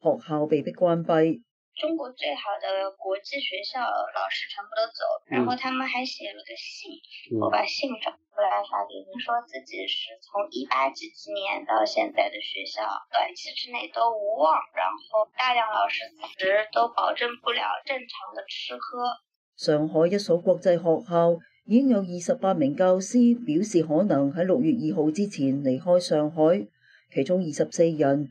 学校被逼关闭，中国最好的国际学校老师全部都走，然后他们还写了个信，我把信找出来发给您，说自己是从一八几几年到现在的学校，短期之内都无望，然后大量老师辞职都保证不了正常的吃喝。上海一所国际学校已经有二十八名教师表示可能喺六月二号之前离开上海，其中二十四人。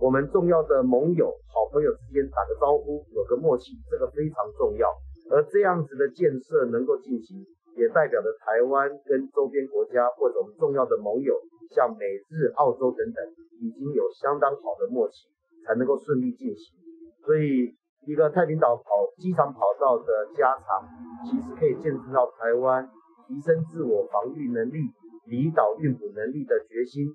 我们重要的盟友、好朋友之间打个招呼，有个默契，这个非常重要。而这样子的建设能够进行，也代表着台湾跟周边国家或者我们重要的盟友，像美日、澳洲等等，已经有相当好的默契，才能够顺利进行。所以，一个太平岛跑机场跑道的加长，其实可以见证到台湾提升自我防御能力、离岛运补能力的决心。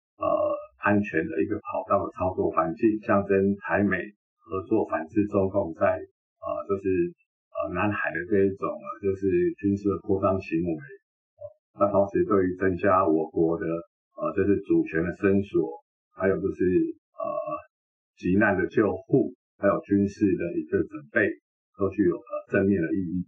安全的一个跑道的操作环境，象征台美合作反制中共在呃，就是呃南海的这一种就是军事扩张行为。那同时对于增加我国的呃，就是主权的伸缩，还有就是呃急难的救护，还有军事的一个准备，都具有了正面的意义。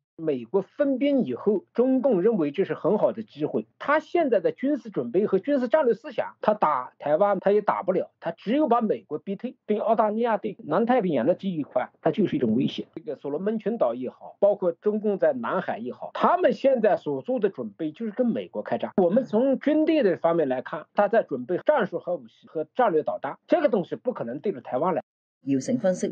美国分兵以后，中共认为这是很好的机会。他现在的军事准备和军事战略思想，他打台湾他也打不了，他只有把美国逼退。对澳大利亚、对南太平洋的这一块，它就是一种威胁。这个所罗门群岛也好，包括中共在南海也好，他们现在所做的准备就是跟美国开战。我们从军队的方面来看，他在准备战术核武器和战略导弹，这个东西不可能对着台湾来。姚成分析。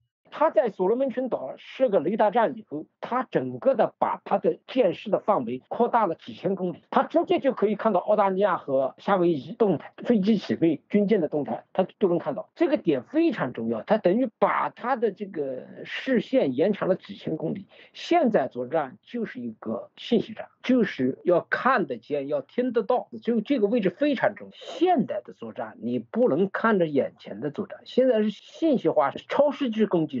他在所罗门群岛设个雷达站以后，他整个的把他的监视的范围扩大了几千公里，他直接就可以看到澳大利亚和夏威夷动态、飞机起飞、军舰的动态，他都能看到。这个点非常重要，他等于把他的这个视线延长了几千公里。现在作战就是一个信息战，就是要看得见、要听得到，就这个位置非常重要。现代的作战你不能看着眼前的作战，现在是信息化，是超视距攻击。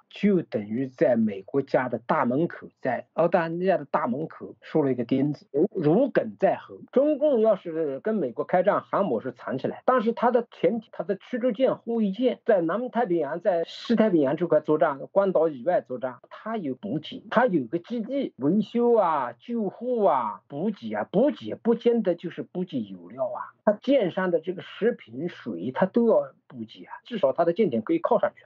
就等于在美国家的大门口，在澳大利亚的大门口竖了一个钉子，如鲠在喉。中共要是跟美国开战，航母是藏起来，但是它的潜艇、它的驱逐舰、护卫舰在南太平洋、在西太平洋这块作战，关岛以外作战，它有补给，它有个基地维修啊、救护啊、补给啊，补给不见得就是补给油料啊，它舰上的这个食品、水，它都要补给啊，至少它的舰艇可以靠上去。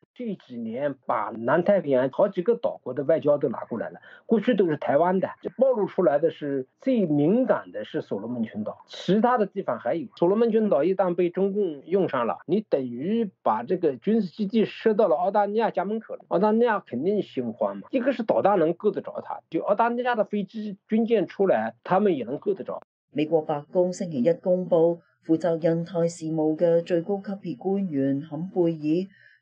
这几年把南太平洋好几个岛国的外交都拿过来了，过去都是台湾的。暴露出来的是最敏感的是所罗门群岛，其他的地方还有。所罗门群岛一旦被中共用上了，你等于把这个军事基地设到了澳大利亚家门口，澳大利亚肯定心慌嘛。一个是导弹能够得着它，就澳大利亚的飞机、军舰出来，他们也能够得着。美国白宫星期一公布，负责印太事务嘅最高级别官员坎贝尔。